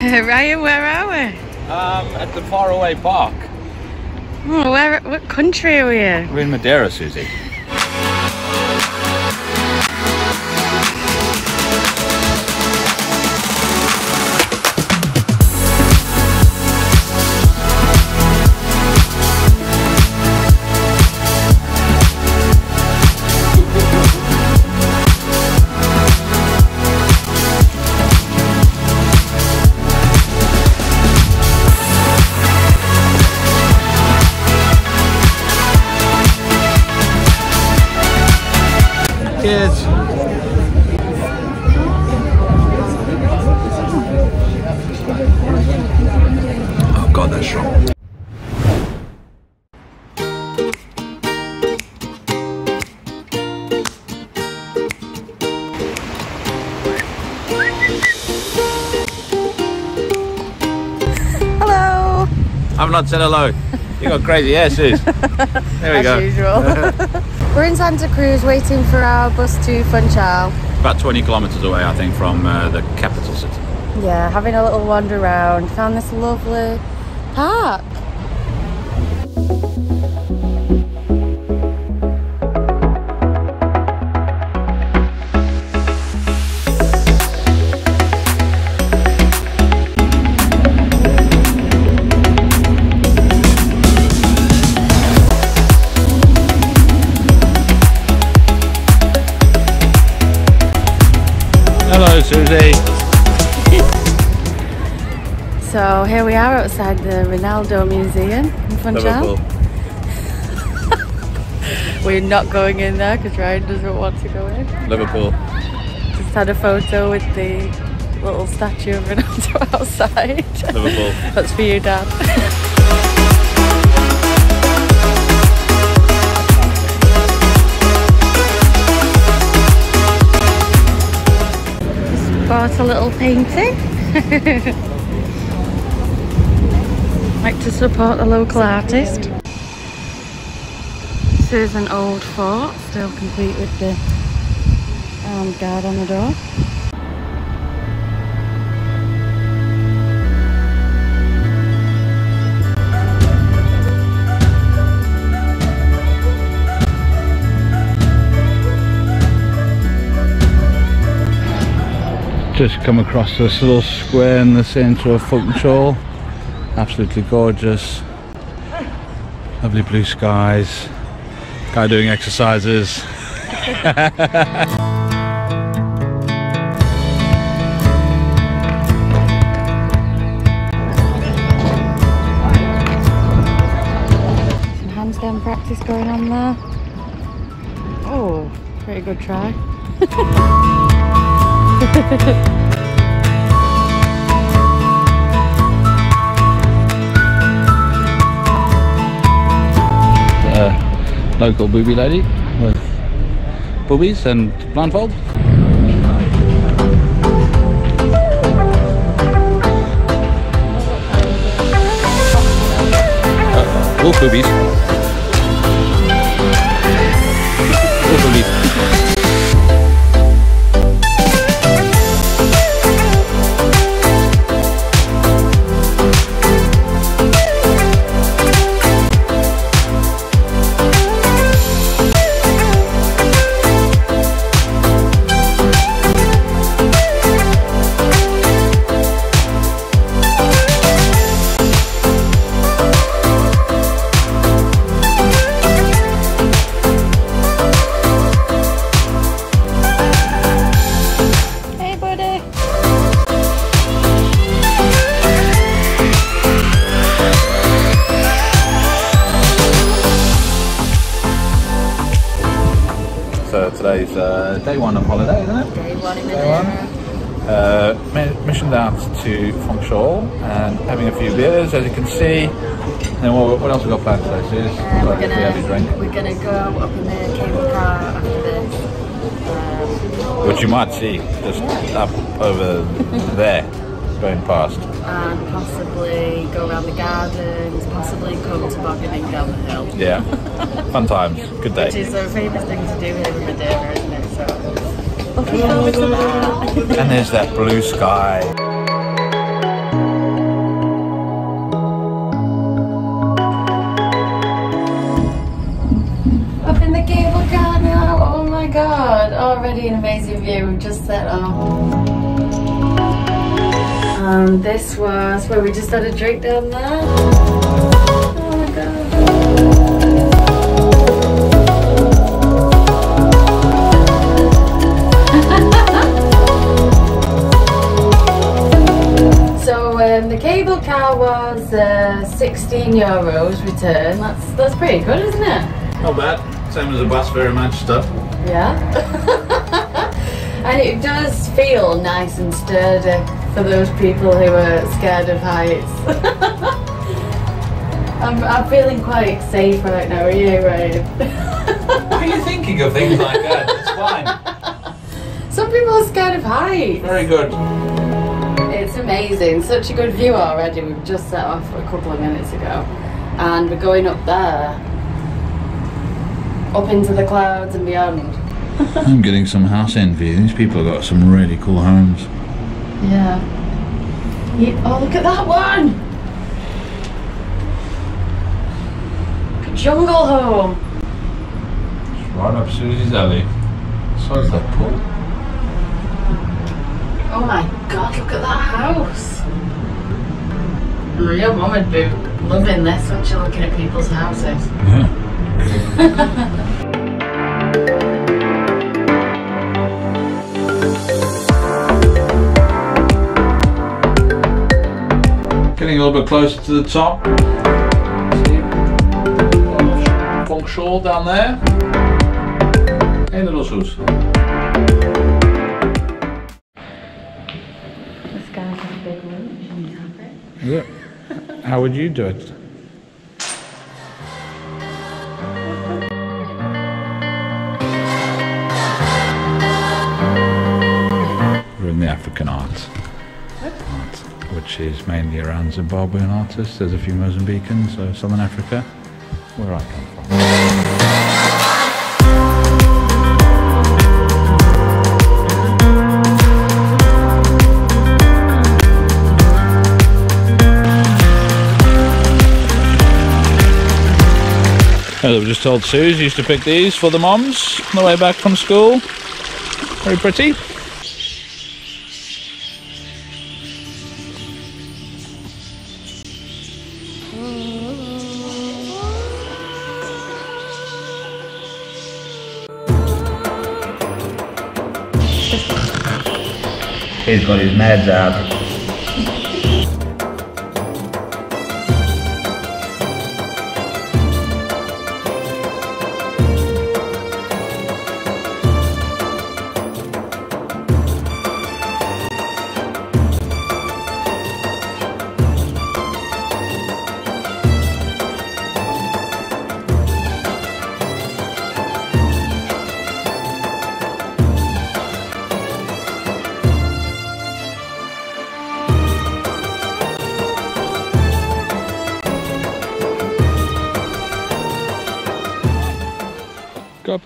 Ryan, where are we? Um, at the faraway park. Oh, where? What country are we in? We're in Madeira, Suzi. Kids. Oh god, that's strong. Hello. I've not said hello. You got crazy hair, Suze. There we As go. usual. We're in Santa Cruz waiting for our bus to Funchal. About 20 kilometers away, I think, from uh, the capital city. Yeah, having a little wander around. Found this lovely park. So here we are outside the Ronaldo Museum in Funchal. We're not going in there because Ryan doesn't want to go in. Liverpool. Just had a photo with the little statue of Ronaldo outside. Liverpool. That's for you, Dad. Bought a little painting. like to support the local artist. This is an old fort, still complete with the armed guard on the door. Just come across this little square in the centre of Funchal. Absolutely gorgeous. Lovely blue skies. Guy doing exercises. Some handstand practice going on there. Oh, pretty good try. Uh, local booby lady with boobies and blindfold. Uh, boobies. Today's uh, day one of holiday, isn't it? Day one in one. Uh, missioned out to Funchal and having a few beers, as you can see. And what, what else we got planned today? Suze? Uh, we're gonna drink, we're gonna go up in the cable car after this. Um, which you might see just up over there, been passed? And possibly go around the gardens, possibly come tobogganing down the hill. Yeah, fun times, good day. Which is a famous thing to do here in Madeira, isn't it? So. And there's that blue sky. Up in the Cable Car now, oh my god, already an amazing view, we've just set up. And this was where we just had a drink down there. Oh my god. So um, the cable car was uh, 16 euros return. That's that's pretty good, isn't it? Not bad. Same as the bus fare in Manchester. Yeah. and it does feel nice and sturdy for those people who are scared of heights. I'm, I'm feeling quite safe right now. Are you, Ryan? Why are you thinking of things like that? It's fine. Some people are scared of heights. Very good. It's amazing. Such a good view already. We've just set off a couple of minutes ago. And we're going up there. Up into the clouds and beyond. I'm getting some house envy. These people have got some really cool homes. Yeah. Ye- Oh, look at that one! A jungle home. It's right up Suzi's alley. So is that pool. Oh my god, look at that house. Real mum would be loving this when she's looking at people's houses. Yeah. Getting a little bit closer to the top. See? Funchal down there. Hey little Sus. This guy has a big lunch and he's happy. Yeah. How would you do it? We're in the African art, art, which is mainly around Zimbabwean artists. There's a few Mozambicans, so Southern Africa, where I come from. As I've just told Suze, used to pick these for the moms on the way back from school. Very pretty. He's got his meds out.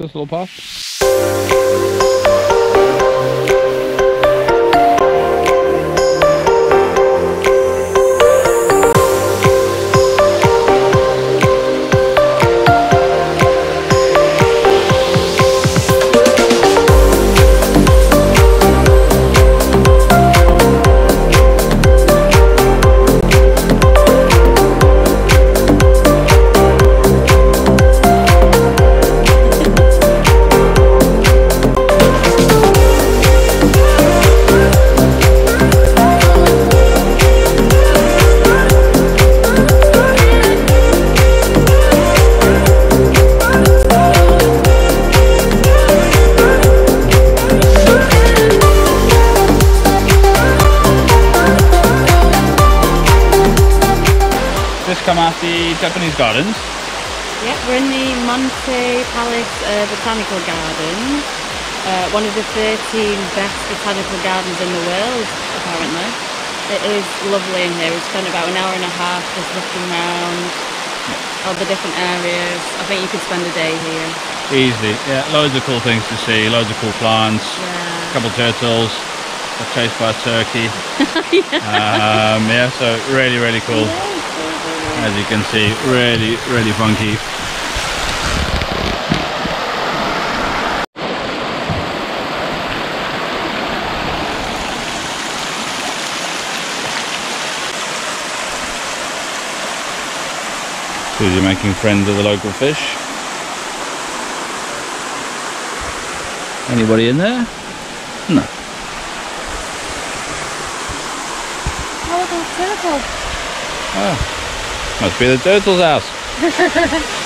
This little path. Japanese gardens. Yep, we're in the Monte Palace uh, Botanical Gardens. Uh, one of the 13 best botanical gardens in the world, apparently. It is lovely in here. We spent about an hour and a half just looking around all the different areas. I think you could spend a day here. Easily, yeah. Loads of cool things to see. Loads of cool plants. yeah. A couple of turtles. Got chased by a turkey. um, yeah, so really, really cool as you can see really really funky. Suzi making friends with the local fish? Anybody in there? no. Oh, must be the turtle's house.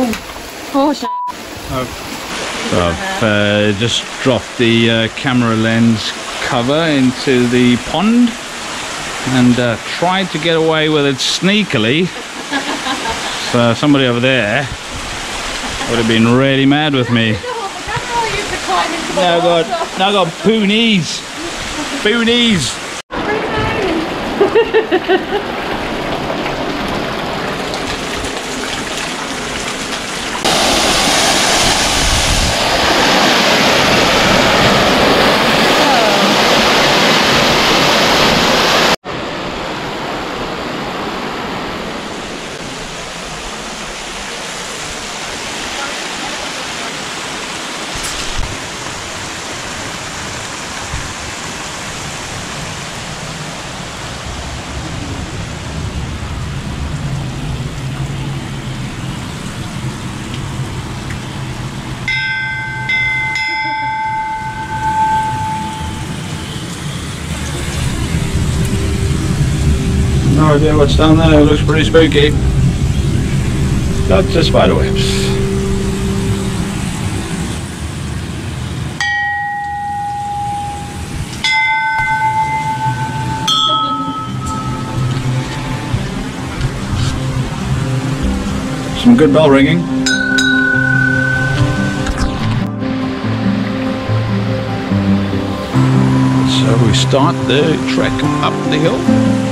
Oh, Oh, shit. I've uh, just dropped the uh, camera lens cover into the pond and uh, tried to get away with it sneakily. so somebody over there would have been really mad with me. Now I got, now I got poo knees. Poo knees. No idea what's down there, it looks pretty spooky. Lots of spider webs. Some good bell ringing. So we start the trek up the hill.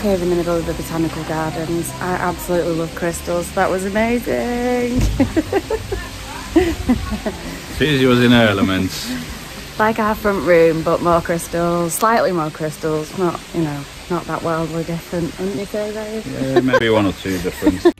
Cave in the middle of the botanical gardens. I absolutely love crystals. That was amazing. Suzi was in her elements. like our front room, but more crystals, slightly more crystals. Not, you know, not that wildly different, wouldn't you say, Dave? Yeah, maybe one or two different.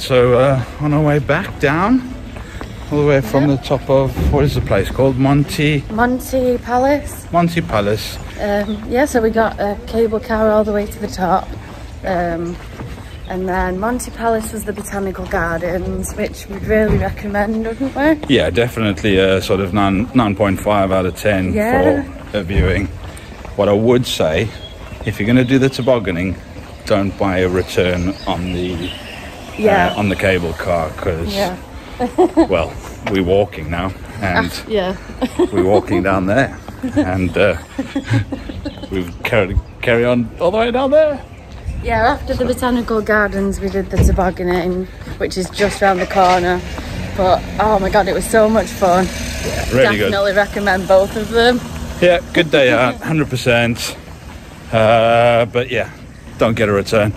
so uh, on our way back down, all the way from the top of what is the place called? Monte Monte Palace. Monte Palace. Um, yeah, so we got a cable car all the way to the top. Um, and then Monte Palace was the Botanical Gardens, which we'd really recommend, wouldn't we? Yeah, definitely a sort of 9, 9.5 out of 10 Yeah. for a viewing. What I would say, if you're going to do the tobogganing, don't buy a return on the Yeah. uh, on the cable car because yeah. well, we're walking now and Yeah. we're walking down there and uh, we've carried carry on all the way down there. Yeah, after the Botanical Gardens, we did the tobogganing, which is just round the corner. But oh my god, it was so much fun. Really good. Definitely recommend both of them. Yeah, good day out, hundred percent. Uh, but yeah, don't get a return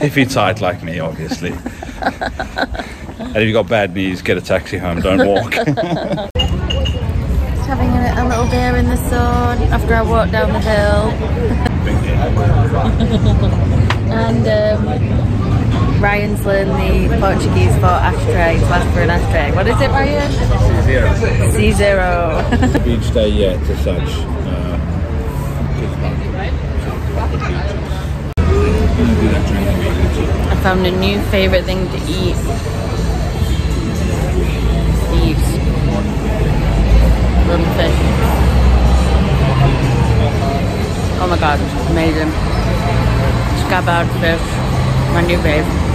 if you're tight like me, obviously. and if you've got bad knees, get a taxi home. Don't walk. Just having a, a little beer in the sun after I walked down the hill. and um, Ryan's learned the Portuguese for ashtray, to ask for an ashtray. What is it, Ryan? C zero. cinzeiro. Beach day yet, as such. Uh, I found a new favourite thing to eat. Eat. Little fish. Oh my god, amazing. Scabbard fish. My new fave.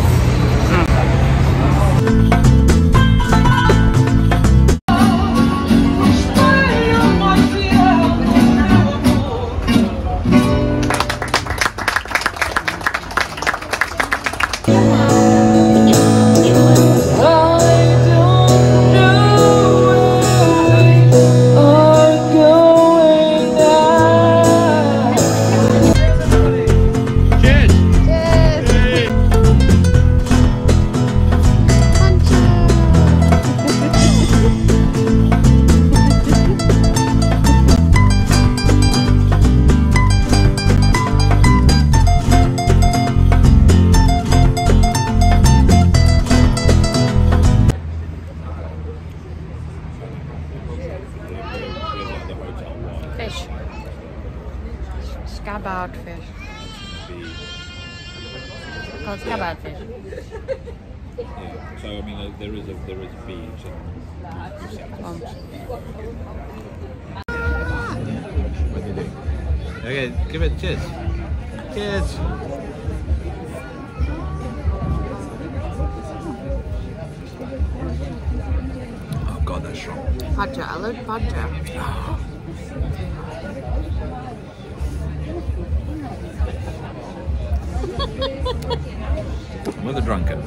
Called scabbard fish. so I mean, there is a there is a beach. Um, What do you think? Okay, give it cheers. Cheers. Oh god, that's strong. Poncha, I love Poncha. With a drunken.